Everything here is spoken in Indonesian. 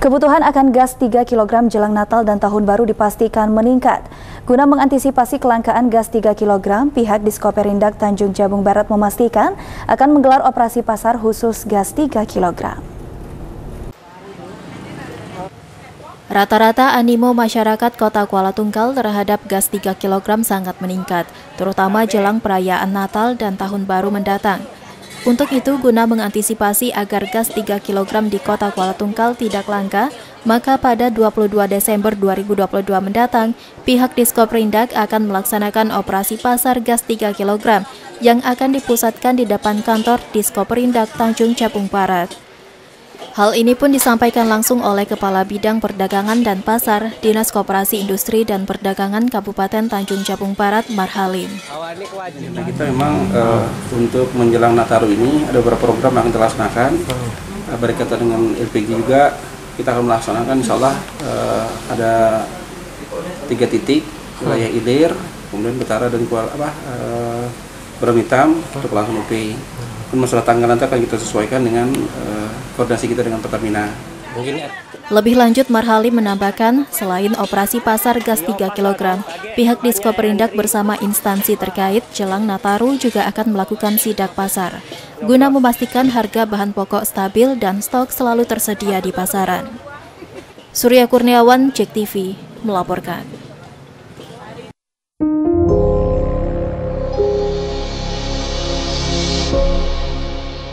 Kebutuhan akan gas 3 kg jelang Natal dan Tahun Baru dipastikan meningkat. Guna mengantisipasi kelangkaan gas 3 kg, pihak Diskoperindak Tanjung Jabung Barat memastikan akan menggelar operasi pasar khusus gas 3 kg. Rata-rata animo masyarakat kota Kuala Tunggal terhadap gas 3 kg sangat meningkat, terutama jelang perayaan Natal dan Tahun Baru mendatang. Untuk itu, guna mengantisipasi agar gas 3 kg di kota Kuala Tungkal tidak langka, maka pada 22 Desember 2022 mendatang, pihak Diskoperindak akan melaksanakan operasi pasar gas 3 kg yang akan dipusatkan di depan kantor Diskoperindak Tanjung Capung Barat. Hal ini pun disampaikan langsung oleh Kepala Bidang Perdagangan dan Pasar Dinas Koperasi Industri dan Perdagangan Kabupaten Tanjung Jabung Barat, Marhalim. Nah, kita memang uh, untuk menjelang Nataru ini ada beberapa program yang kita laksanakan. Uh, berkaitan dengan LPG juga kita akan melaksanakan Insya Allah uh, ada tiga titik wilayah Ilir, kemudian Betara dan Kuala apa uh, Bermitam untuk langsung UPI masalah tanggal nanti akan kita sesuaikan dengan uh, koordinasi kita dengan Pertamina. Lebih lanjut, Marhali menambahkan, selain operasi pasar gas 3 kg, pihak Diskoperindak bersama instansi terkait jelang Nataru juga akan melakukan sidak pasar, guna memastikan harga bahan pokok stabil dan stok selalu tersedia di pasaran. Surya Kurniawan, Cek TV, melaporkan.